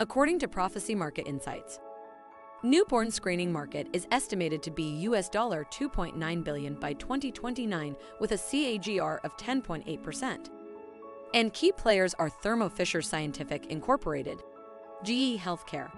according to Prophecy Market Insights. Newborn screening market is estimated to be US dollar 2.9 billion by 2029 with a CAGR of 10.8%. And key players are Thermo Fisher Scientific Incorporated, GE Healthcare,